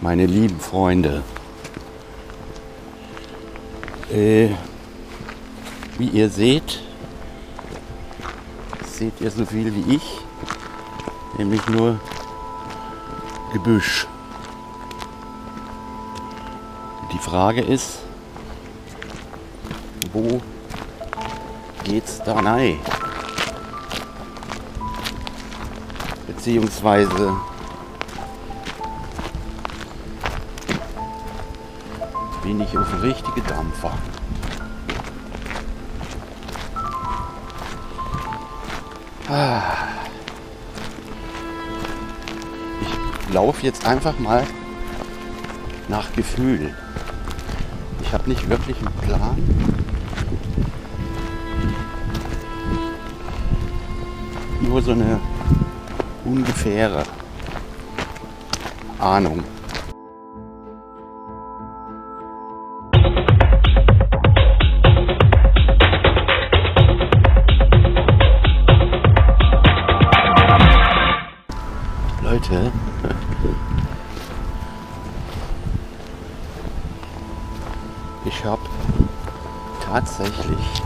meine lieben Freunde. Äh, wie ihr seht, seht ihr so viel wie ich, nämlich nur Gebüsch. Die Frage ist, wo geht's da rein? Beziehungsweise bin ich auf dem richtigen Dampfer. Ah. Ich laufe jetzt einfach mal nach Gefühl. Ich habe nicht wirklich einen Plan. Nur so eine ungefähre Ahnung. Leute, ich habe tatsächlich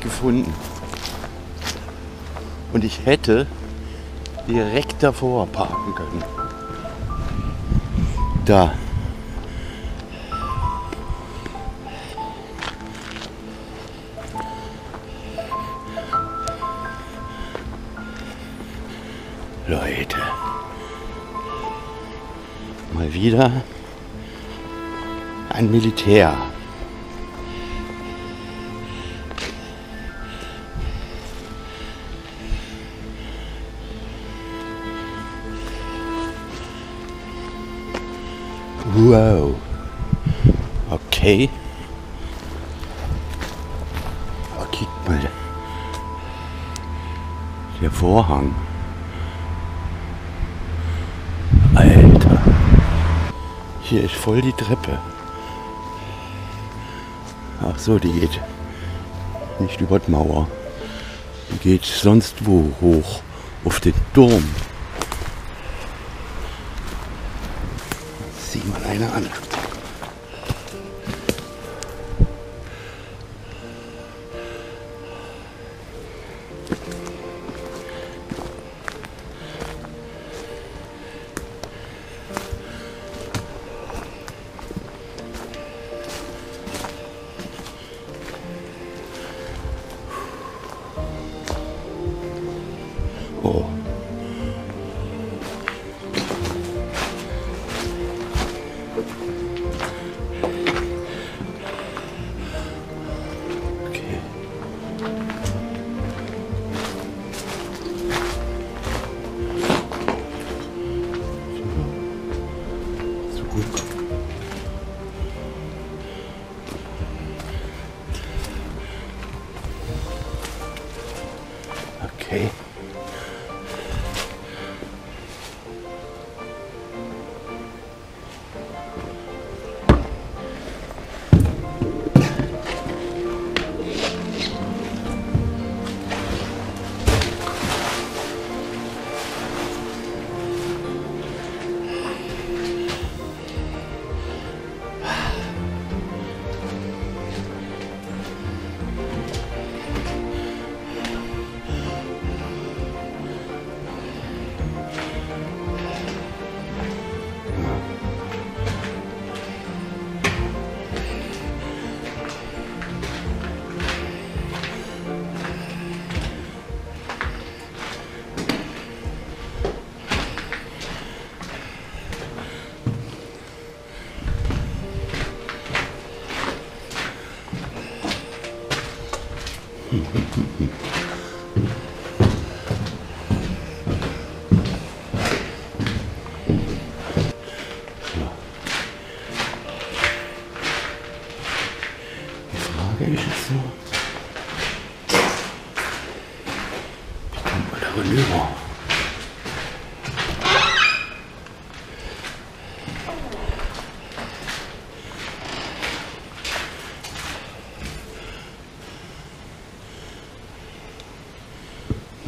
gefunden. Und ich hätte direkt davor parken können. Da. Wieder ein Militär. Wow. Okay. Oh, guck mal. Der Vorhang. Hier ist voll die Treppe. Ach so, die geht nicht über die Mauer. Die geht sonst wo hoch. Auf den Turm. Sieh mal einer an.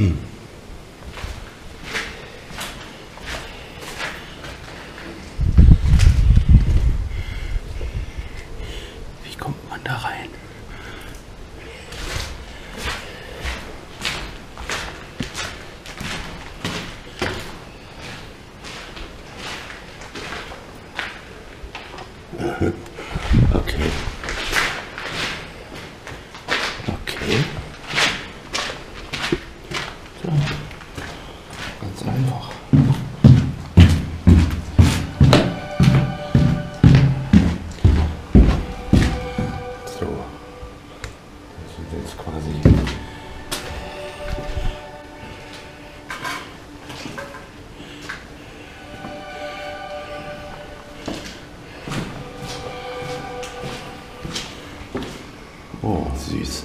음. okay. Oh, süß.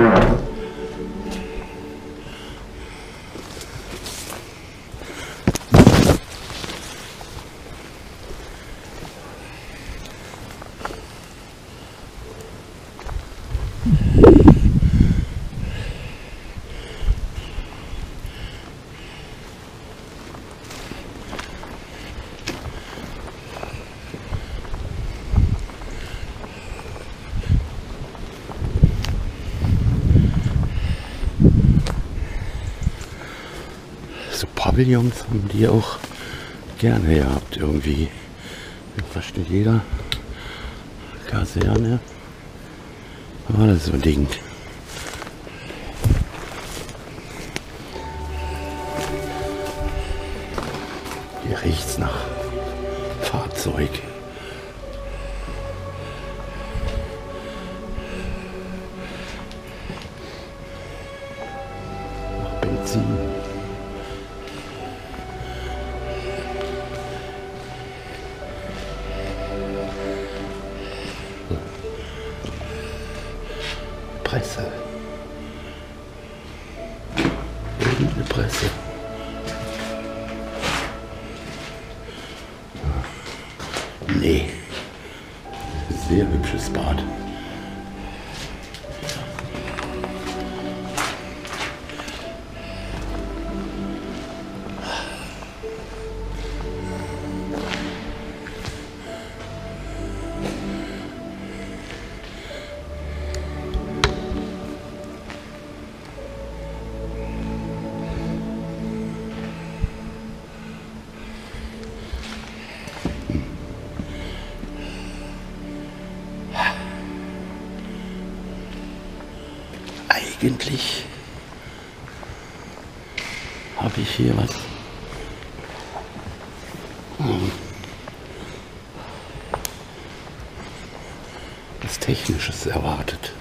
So Pavillons haben die auch gerne gehabt irgendwie. Versteht jeder. Kaserne. War das so ein Ding. God. Eigentlich habe ich hier was. Hm. Technisches erwartet.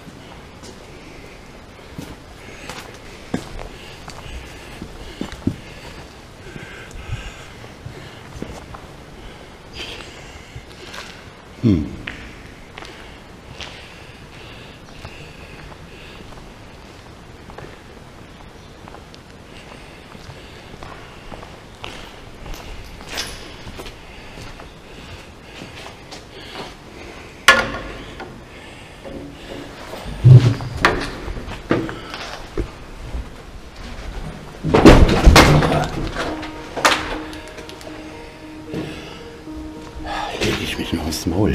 Maul.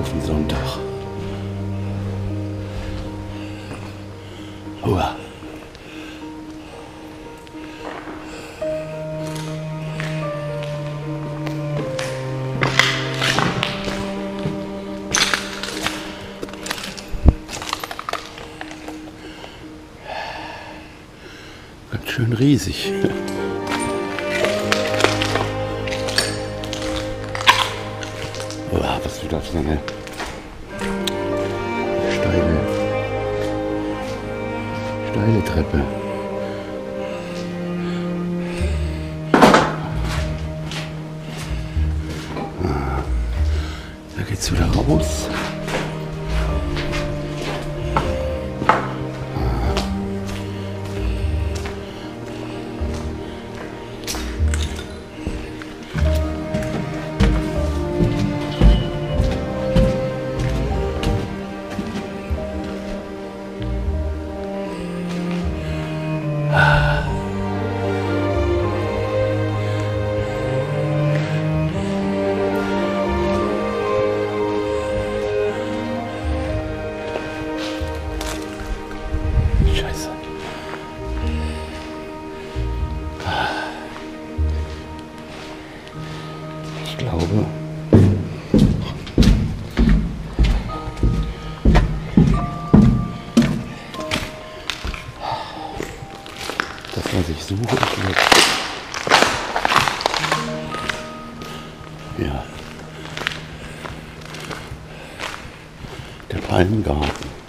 Auf den Sonntag. Hua. Ganz schön riesig. Was wieder für eine steile, steile Treppe. Ah, Da geht's wieder raus. Der Palmengarten.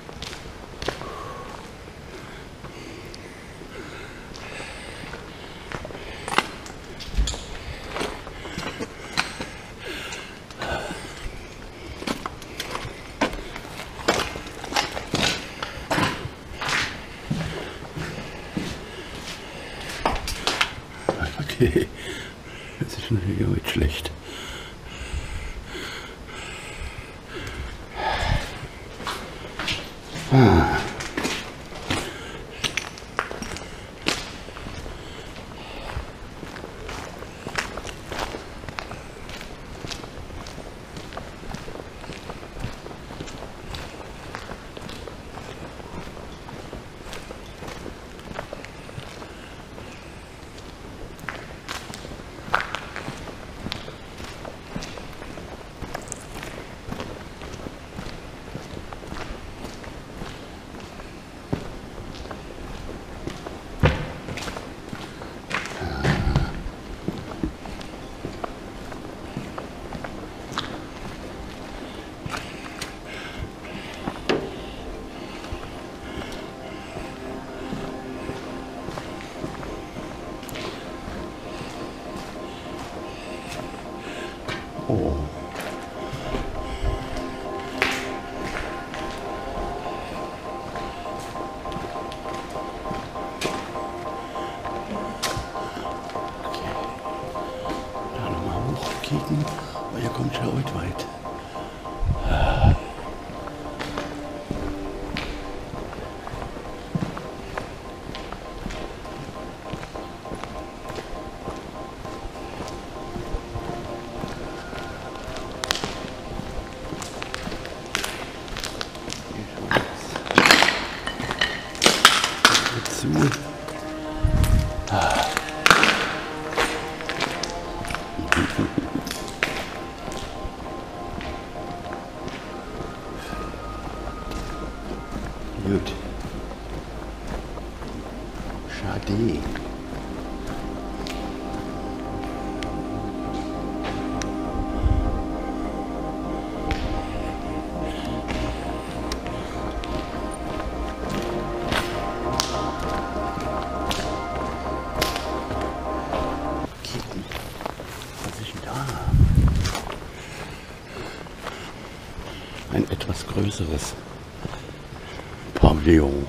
Okay, das ist natürlich nicht schlecht. Ah. to größeres Pavillon.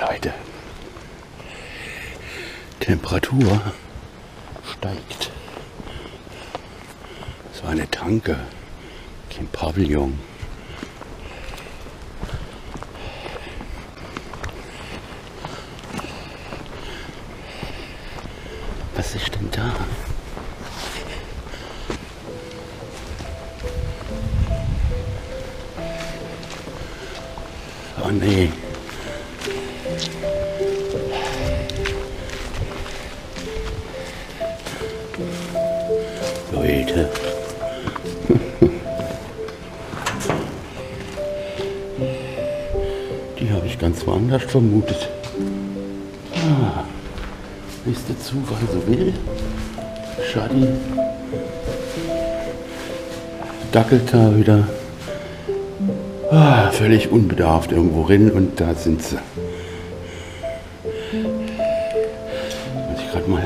Leute, Temperatur steigt. Es war eine Tanke, kein Pavillon. Was ist denn da? Nee. Leute. Die habe ich ganz woanders vermutet. Ah. Wie es der Zufall so will. Schadi dackelt da wieder ah, völlig unbedarft irgendwo hin und da sind sie. Muss ich gerade mal.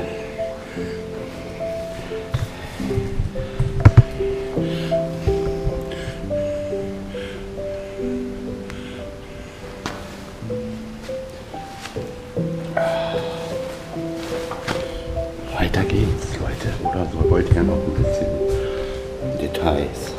Weiter geht's, Leute. Oder so wollt ihr noch ein bisschen Details?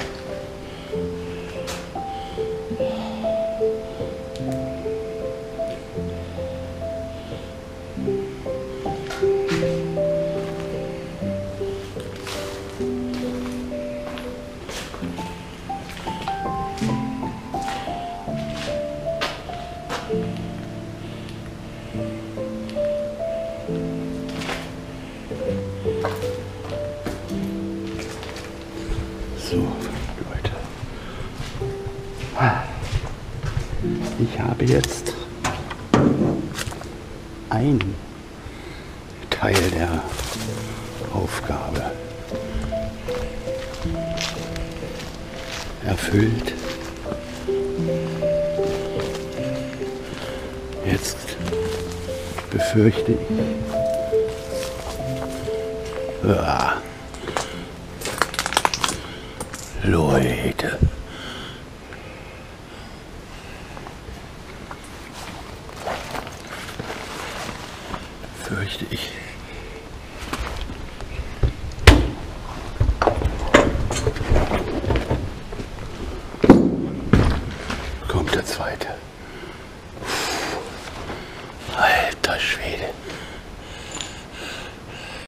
So, Leute. Ich habe jetzt ein Teil der Aufgabe erfüllt. Jetzt befürchte ich. Ah. Leute.